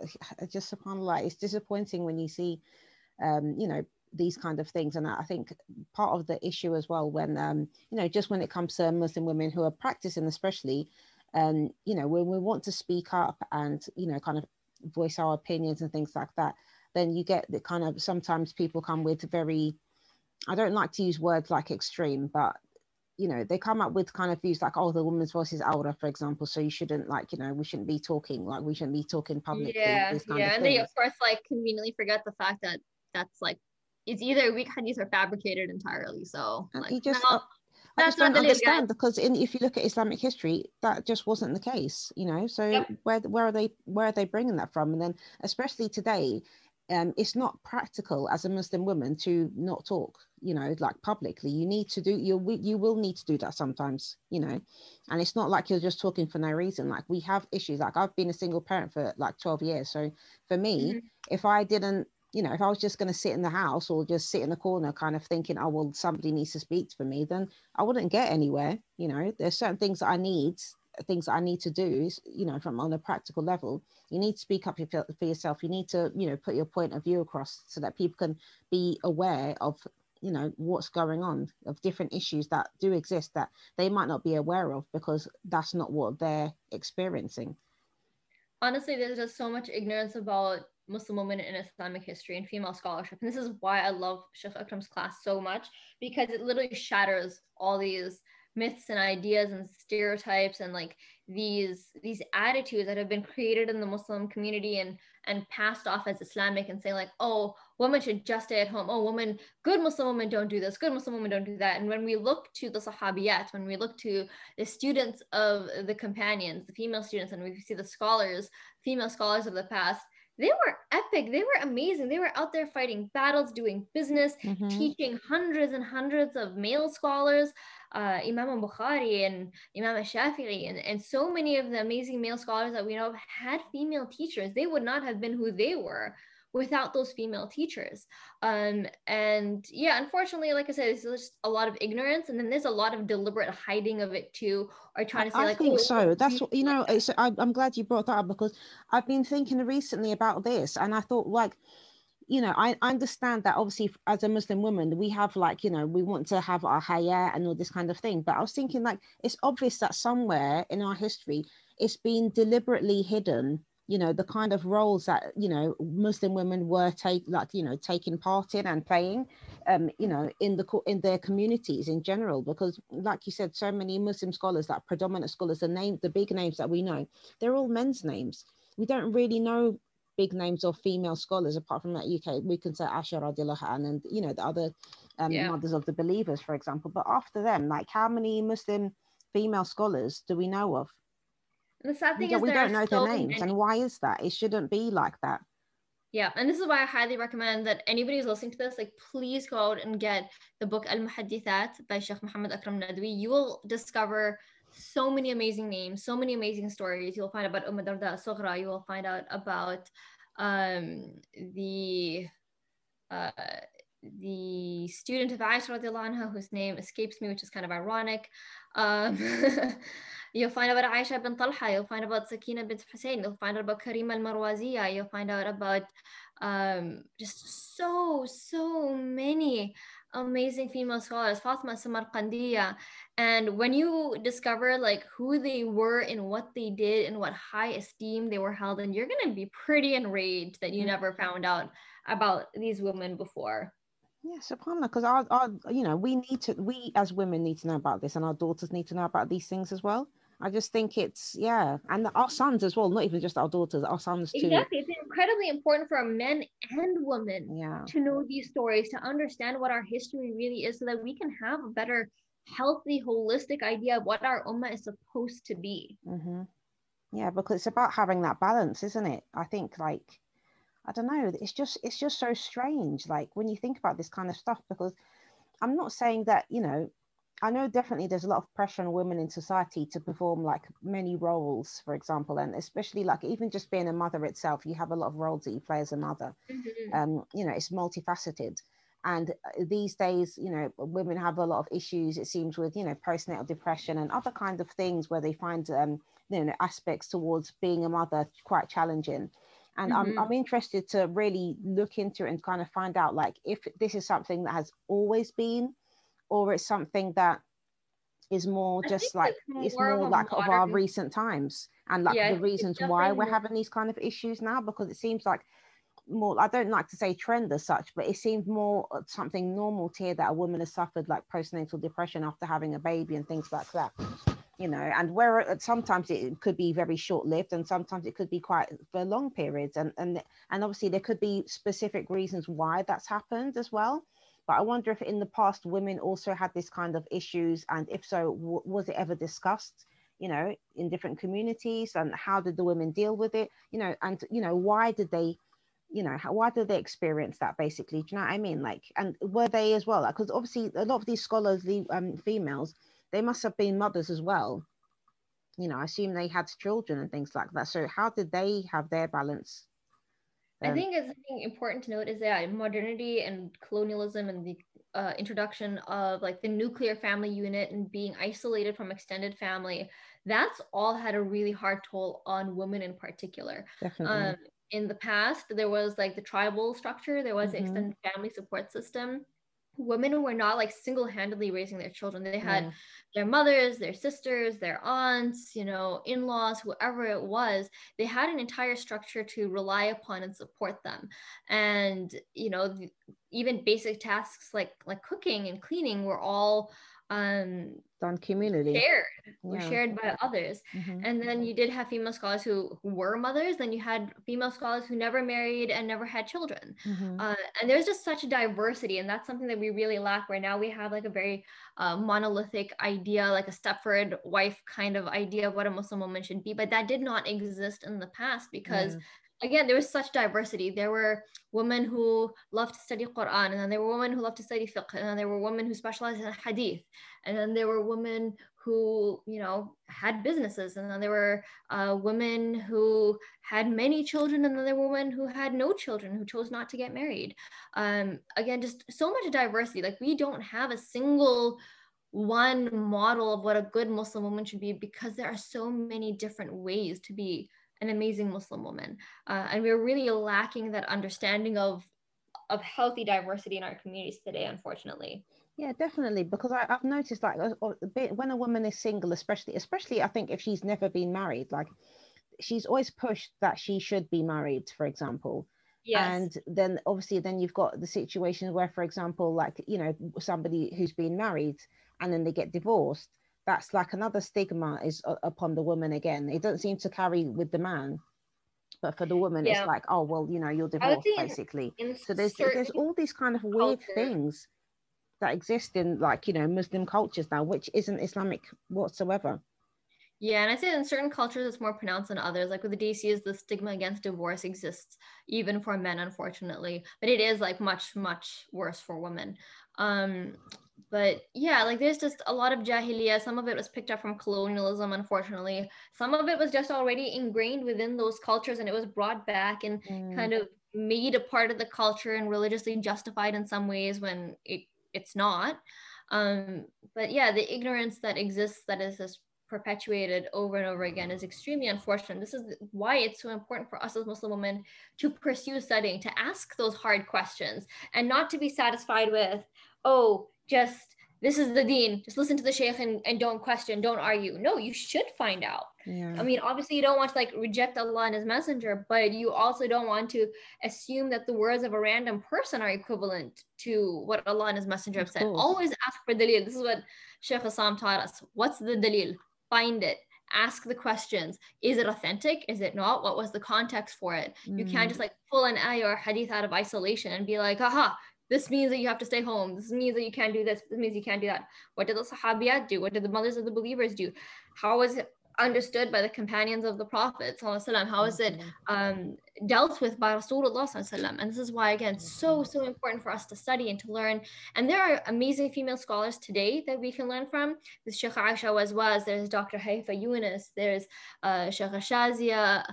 just subhanAllah, it's disappointing when you see, um, you know, these kind of things. And I think part of the issue as well, when, um, you know, just when it comes to Muslim women who are practicing, especially, um, you know, when we want to speak up and, you know, kind of voice our opinions and things like that, then you get the kind of sometimes people come with very I don't like to use words like extreme, but you know, they come up with kind of views like, oh, the woman's voice is awrah, for example, so you shouldn't like, you know, we shouldn't be talking, like we shouldn't be talking publicly. Yeah, yeah, and they of course like conveniently forget the fact that that's like it's either weak hadiths are fabricated entirely. So and like, just, no, uh, I just don't understand because in, if you look at Islamic history, that just wasn't the case, you know. So yep. where where are they where are they bringing that from? And then especially today, um, it's not practical as a Muslim woman to not talk, you know, like publicly. You need to do you you will need to do that sometimes, you know, and it's not like you're just talking for no reason. Like we have issues. Like I've been a single parent for like 12 years, so for me, mm-hmm. if I didn't, you know, if I was just going to sit in the house or just sit in the corner, kind of thinking, oh well, somebody needs to speak for me, then I wouldn't get anywhere. You know, there's certain things that I need things I need to do is, you know, from on a practical level, you need to speak up for yourself. You need to, you know, put your point of view across so that people can be aware of, you know, what's going on, of different issues that do exist that they might not be aware of because that's not what they're experiencing. Honestly, there's just so much ignorance about Muslim women in Islamic history and female scholarship. And this is why I love Sheikh Akram's class so much because it literally shatters all these myths and ideas and stereotypes and like these these attitudes that have been created in the muslim community and and passed off as islamic and saying like oh women should just stay at home oh women good muslim women don't do this good muslim women don't do that and when we look to the sahabiyat when we look to the students of the companions the female students and we see the scholars female scholars of the past they were epic. They were amazing. They were out there fighting battles, doing business, mm-hmm. teaching hundreds and hundreds of male scholars, uh, Imam Bukhari and Imam Shafi'i, and, and so many of the amazing male scholars that we know had female teachers. They would not have been who they were without those female teachers. Um, and yeah, unfortunately, like I said, there's just a lot of ignorance, and then there's a lot of deliberate hiding of it too, or trying to say I like. I think oh, so. That's what you know. It's, I, I'm glad you brought that up because I've been thinking recently about this, and I thought like you know, I, understand that obviously as a Muslim woman, we have like, you know, we want to have our haya and all this kind of thing. But I was thinking like, it's obvious that somewhere in our history, it's been deliberately hidden you know the kind of roles that you know muslim women were take like you know taking part in and playing um you know in the in their communities in general because like you said so many muslim scholars that predominant scholars the name the big names that we know they're all men's names we don't really know big names of female scholars apart from that uk we can say Aisha radiallahu and you know the other um, yeah. mothers of the believers for example but after them like how many muslim female scholars do we know of and the sad thing we is, we don't know their names, many. and why is that? It shouldn't be like that. Yeah, and this is why I highly recommend that anybody who's listening to this, like, please go out and get the book Al Muhaddithat by Sheikh Muhammad Akram Nadwi. You will discover so many amazing names, so many amazing stories. You'll find about Umm Darda Sughra. You will find out about um, the uh, the student of Aisha anha, whose name escapes me, which is kind of ironic. Um, You'll find out about Aisha bin Talha. You'll find about Sakina bin Hussein. You'll find out about Karima al-Marwaziya. You'll find out about um, just so, so many amazing female scholars, Fatima Samarqandiya. And when you discover like who they were and what they did and what high esteem they were held in, you're gonna be pretty enraged that you mm-hmm. never found out about these women before. Yeah, subhanallah, because our, our, you know, we need to, we as women need to know about this, and our daughters need to know about these things as well. I just think it's yeah, and our sons as well, not even just our daughters, our sons too. Exactly, it's incredibly important for men and women yeah. to know these stories, to understand what our history really is, so that we can have a better, healthy, holistic idea of what our ummah is supposed to be. Mm-hmm. Yeah, because it's about having that balance, isn't it? I think like I don't know, it's just it's just so strange, like when you think about this kind of stuff, because I'm not saying that you know I know definitely there's a lot of pressure on women in society to perform like many roles, for example, and especially like even just being a mother itself, you have a lot of roles that you play as a mother. Mm-hmm. Um, you know, it's multifaceted. And uh, these days, you know, women have a lot of issues, it seems, with, you know, postnatal depression and other kind of things where they find, um, you know, aspects towards being a mother quite challenging. And mm-hmm. I'm, I'm interested to really look into it and kind of find out, like, if this is something that has always been or it's something that is more just like it's more, it's more like modern... of our recent times and like yeah, the reasons why we're having these kind of issues now because it seems like more i don't like to say trend as such but it seems more something normal to hear that a woman has suffered like postnatal depression after having a baby and things like that you know and where uh, sometimes it could be very short lived and sometimes it could be quite for long periods and and and obviously there could be specific reasons why that's happened as well but I wonder if in the past women also had this kind of issues, and if so, w- was it ever discussed? You know, in different communities, and how did the women deal with it? You know, and you know, why did they? you know how, why did they experience that basically do you know what i mean like and were they as well because obviously a lot of these scholars the um, females they must have been mothers as well you know i assume they had children and things like that so how did they have their balance I think it's something important to note is that modernity and colonialism and the uh, introduction of like the nuclear family unit and being isolated from extended family, that's all had a really hard toll on women in particular. Definitely. Um, in the past, there was like the tribal structure, there was mm-hmm. the extended family support system women were not like single-handedly raising their children. They had mm. their mothers their sisters their aunts you know in-laws whoever it was. They had an entire structure to rely upon and support them. And you know even basic tasks like like cooking and cleaning were all um on community. shared. Were shared by others. Mm-hmm. and then you did have female scholars who, who, were mothers then you had female scholars who never married and never had children. Mm-hmm. uh, and there's just such a diversity and that's something that we really lack right now. We have like a very uh, monolithic idea like a stepford wife kind of idea of what a muslim woman should be but that did not exist in the past because again, there was such diversity. There were women who loved to study Quran, and then there were women who loved to study fiqh, and then there were women who specialized in hadith, and then there were women who, you know, had businesses, and then there were uh, women who had many children, and then there were women who had no children who chose not to get married. Um, again, just so much diversity. Like we don't have a single one model of what a good Muslim woman should be because there are so many different ways to be an amazing Muslim woman. Uh, and we're really lacking that understanding of, of healthy diversity in our communities today, unfortunately. Yeah, definitely. Because I, have noticed like a, a bit when a woman is single, especially, especially I think if she's never been married, like she's always pushed that she should be married, for example. Yes. And then obviously then you've got the situation where, for example, like, you know, somebody who's been married and then they get divorced that's like another stigma is upon the woman again it doesn't seem to carry with the man but for the woman yeah. it's like oh well you know you're divorced basically so there's there's all these kind of weird culture. things that exist in like you know muslim cultures now which isn't islamic whatsoever yeah, and I say in certain cultures it's more pronounced than others. Like with the Desis, the stigma against divorce exists even for men, unfortunately. But it is like much, much worse for women. Um, but yeah like there's just a lot of jahiliyyah. Some of it was picked up from colonialism unfortunately. Some of it was just already ingrained within those cultures and it was brought back and mm. kind of made a part of the culture and religiously justified in some ways when it it's not. Um but yeah the ignorance that exists that is just perpetuated over and over again is extremely unfortunate. This is why it's so important for us as Muslim women to pursue studying, to ask those hard questions, and not to be satisfied with, oh, just this is the deen just listen to the sheikh and, and don't question don't argue. No you should find out. Yeah. i mean obviously you don't want to like reject allah and his messenger but you also don't want to assume that the words of a random person are equivalent to what allah and his messenger have said. Always ask for dalil. This is what sheikh Assam taught us. What's the dalil find it ask the questions is it authentic is it not what was the context for it mm. you can't mm. just like pull an ayah or hadith out of isolation and be like aha this means that you have to stay home. This means that you can't do this. This means you can't do that. What did the Sahabiyat do? What did the mothers of the believers do? How was it understood by the companions of the Prophet? How is it um, dealt with by Rasulullah? And this is why, again, so, so important for us to study and to learn. And there are amazing female scholars today that we can learn from. There's Sheikh Aisha Wazwaz, there's Dr. Haifa Younis, there's uh, Sheikh Shazia.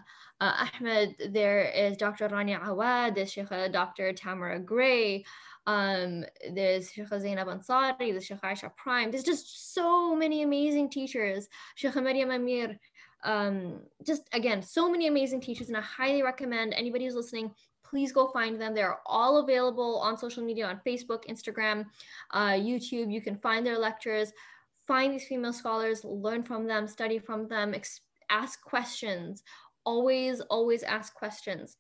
Uh, Ahmed, there is Dr. Rania Awad, there's Sheikh Dr. Tamara Gray, um, there's Sheikh Zainab Ansari, there's Sheikh Ieasha Prime. There's just so many amazing teachers. Sheikh Maryam Amir. Um, just again, so many amazing teachers, and I highly recommend anybody who's listening, please go find them. They're all available on social media on Facebook, Instagram, uh, YouTube. You can find their lectures. Find these female scholars, learn from them, study from them, ex- ask questions. Always, always ask questions.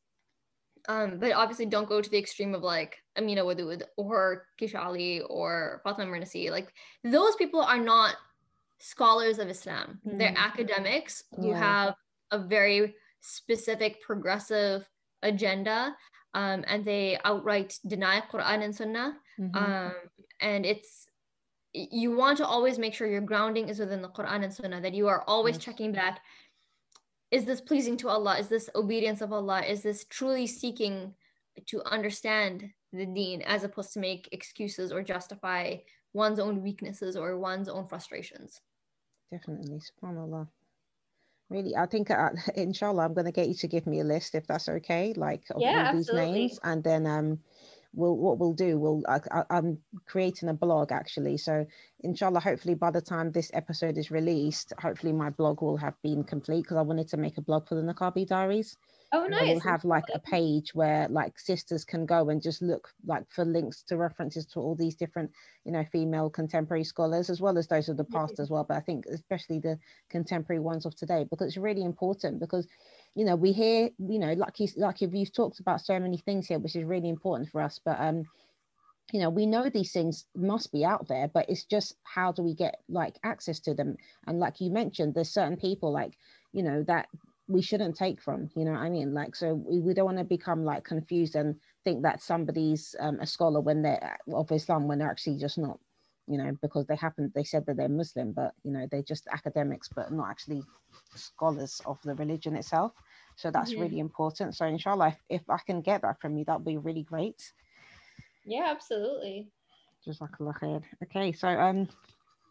Um, but obviously don't go to the extreme of like Amina Wadud or Kecia Ali or Fatima Mernissi. Like those people are not scholars of Islam. Mm-hmm. They're academics who yeah. have a very specific progressive agenda um, and they outright deny Quran and Sunnah. Mm-hmm. Um, and it's you want to always make sure your grounding is within the Quran and Sunnah, that you are always yes. checking back is this pleasing to Allah? Is this obedience of Allah? Is this truly seeking to understand the deen as opposed to make excuses or justify one's own weaknesses or one's own frustrations? Definitely, subhanAllah. Really, I think, uh, inshallah, I'm going to get you to give me a list if that's okay, like of yeah, all these absolutely. names, and then um, we'll what we'll do we'll I, am creating a blog actually so inshallah hopefully by the time this episode is released hopefully my blog will have been complete because i wanted to make a blog for the niqabi diaries Oh, nice. We'll have like a page where like sisters can go and just look like for links to references to all these different, you know, female contemporary scholars as well as those of the past as well. But I think especially the contemporary ones of today because it's really important because you know we hear you know like you like you've talked about so many things here which is really important for us but um you know we know these things must be out there but it's just how do we get like access to them? And like you mentioned there's certain people like you know that we shouldn't take from you know i mean? Like so we, we don't want to become like confused and think that somebody's um, a scholar when they're of islam when they're actually just not you know because they happen they said that they're muslim but you know they're just academics but not actually scholars of the religion itself So that's Mhm. really important. So inshallah, if, if I can get that from you, that'd be really great. Yeah, absolutely. Just like a khair. Okay, so um,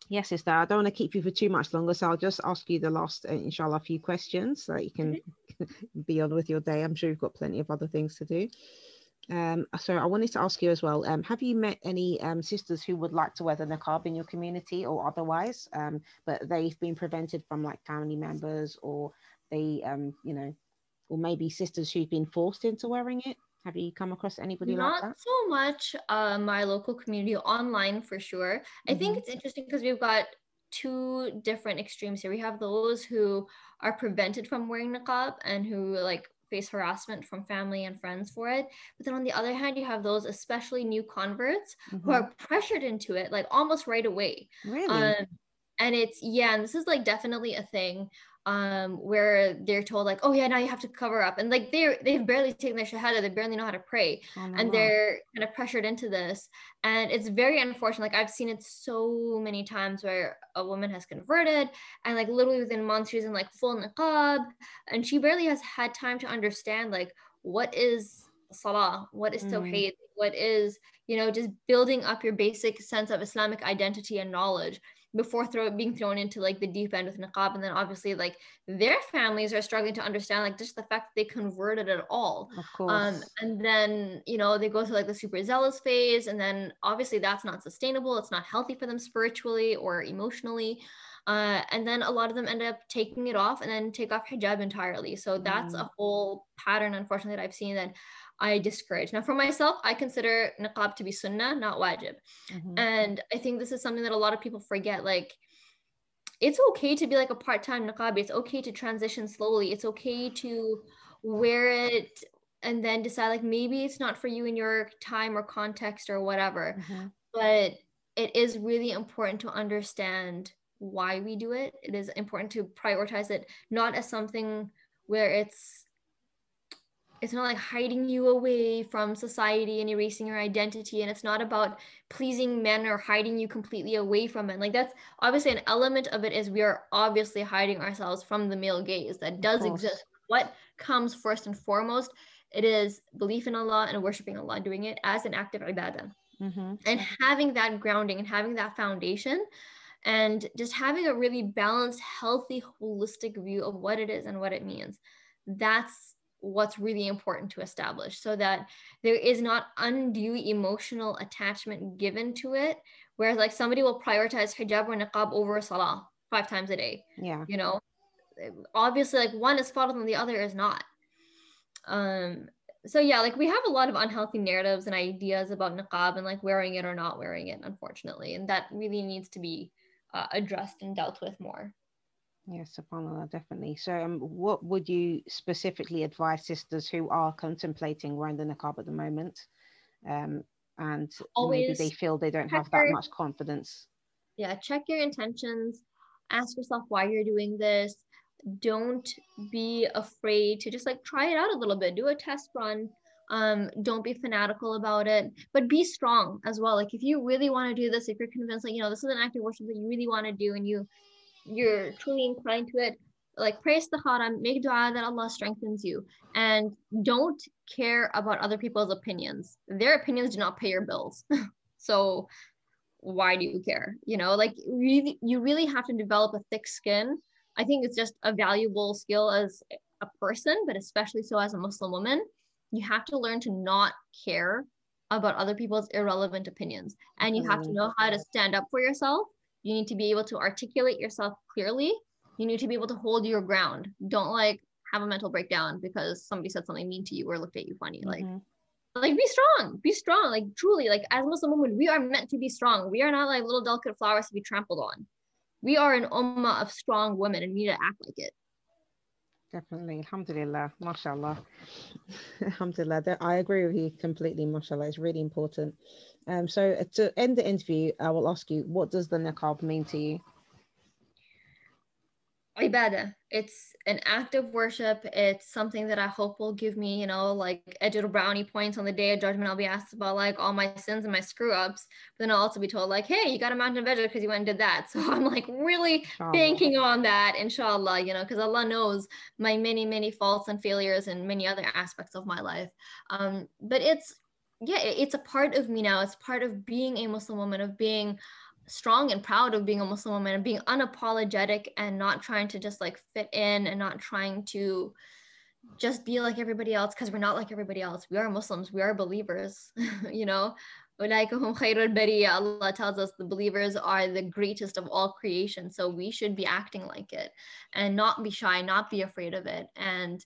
yes, sister, I don't want to keep you for too much longer, so I'll just ask you the last, uh, inshallah, few questions so that you can be on with your day. I'm sure you've got plenty of other things to do. Um, so I wanted to ask you as well, um, have you met any um, sisters who would like to wear the niqab in your community or otherwise, um, but they've been prevented from like family members or they, um, you know, or maybe sisters who've been forced into wearing it? Have you come across anybody Not like that? Not so much uh, my local community online for sure. I think Mhm. it's interesting because we've got two different extremes here. We have those who are prevented from wearing niqab and who like face harassment from family and friends for it. But then on the other hand, you have those especially new converts who Mhm. are pressured into it like almost right away. Really? Um, and it's yeah, and this is like definitely a thing um where they're told like oh yeah now you have to cover up and like they're they've barely taken their shahada they barely know how to pray Oh, my and they're kind of pressured into this and it's very unfortunate like i've seen it so many times where a woman has converted and like literally within months she's in like full niqab and she barely has had time to understand like what is salah what is Mm. tawheed what is you know just building up your basic sense of islamic identity and knowledge before throw, being thrown into like the deep end with niqab. And then obviously like their families are struggling to understand like just the fact that they converted at all. Of course. um, and then you know they go through like the super zealous phase. And then obviously that's not sustainable. It's not healthy for them spiritually or emotionally. Uh, and then a lot of them end up taking it off and then take off hijab entirely. So that's Mm. a whole pattern unfortunately that i've seen that i discourage. Now for myself i consider niqab to be sunnah not wajib. Mhm. and i think this is something that a lot of people forget like it's okay to be like a part-time niqabi it's okay to transition slowly. It's okay to wear it and then decide like maybe it's not for you in your time or context or whatever. Mhm. but it is really important to understand why we do it. It is important to prioritize it not as something where it's it's not like hiding you away from society and erasing your identity and it's not about pleasing men or hiding you completely away from men. Like that's obviously an element of it is we are obviously hiding ourselves from the male gaze. That does exist. What comes first and foremost it is belief in allah and worshiping allah doing it as an act of ibadah. Mhm. and having that grounding and having that foundation and just having a really balanced healthy holistic view of what it is and what it means that's what's really important to establish so that there is not undue emotional attachment given to it whereas like somebody will prioritize hijab or niqab over salah five times a day Yeah. you know? Obviously like one is fard than the other is not. Um so yeah like we have a lot of unhealthy narratives and ideas about niqab and like wearing it or not wearing it unfortunately and that really needs to be uh, addressed and dealt with more Yes, subhanAllah, definitely. So, um, what would you specifically advise sisters who are contemplating wearing the niqab at the moment, um, and maybe they feel they don't have that your- much confidence? yeah check your intentions. Ask yourself why you're doing this. Don't be afraid to just like try it out a little bit. Do a test run. Um don't be fanatical about it but be strong as well. Like if you really want to do this if you're convinced like you know this is an act of worship that you really want to do and you you're truly inclined to it like pray istikhara make dua that allah strengthens you. And don't care about other people's opinions. Their opinions do not pay your bills. So why do you care? You know like really you really have to develop a thick skin. I think it's just a valuable skill as a person but especially so as a muslim woman. You have to learn to not care about other people's irrelevant opinions. And you have to Mhm. know how to stand up for yourself you need to be able to articulate yourself clearly. You need to be able to hold your ground. Don't like have a mental breakdown because somebody said something mean to you or looked at you funny. Like Mhm. like be strong. Be strong. Like truly like as muslim women we are meant to be strong. We are not like little delicate flowers to be trampled on. We are an ummah of strong women and we need to act like it. Definitely, alhamdulillah, mashallah. alhamdulillah, I agree with you completely, mashallah. It's really important. Um, so uh, to end the interview, I will ask you, what does the niqab mean to you? ibadah. It's an act of worship. It's something that I hope will give me, you know, like edged brownie points on the day of judgment. I'll be asked about like all my sins and my screw ups. But then I'll also be told like, hey, you got a mountain of because you went and did that. So I'm like really inshallah. banking on that, inshallah, you know, because Allah knows my many, many faults and failures and many other aspects of my life. Um, but it's yeah, it's a part of me now. It's part of being a Muslim woman, of being strong and proud of being a Muslim woman and being unapologetic and not trying to just like fit in and not trying to just be like everybody else because we're not like everybody else. We are Muslims, we are believers, you know. Allah tells us the believers are the greatest of all creation. So we should be acting like it and not be shy, not be afraid of it. And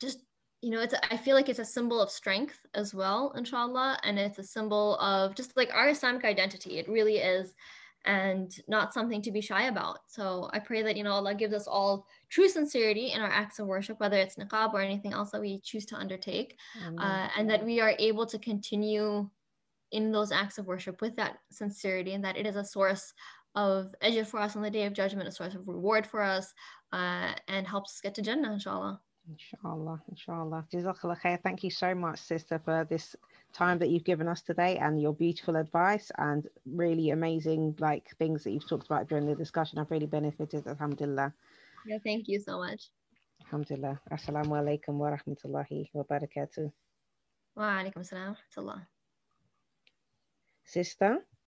just you know, it's I feel like it's a symbol of strength as well, inshallah, and it's a symbol of just like our Islamic identity. It really is, and not something to be shy about. So I pray that you know Allah gives us all true sincerity in our acts of worship, whether it's niqab or anything else that we choose to undertake, uh, and that we are able to continue in those acts of worship with that sincerity, and that it is a source of ajr for us on the day of judgment, a source of reward for us, uh, and helps us get to Jannah, inshallah. Inshallah, inshallah. Jazakallah khair. Thank you so much, sister, for this time that you've given us today and your beautiful advice and really amazing like things that you've talked about during the discussion. I've really benefited. Alhamdulillah. Yeah, thank you so much. Alhamdulillah. Assalamu alaikum wa rahmatullahi wa barakatuh. Wa alaikum assalam wa rahmatullah. Sister?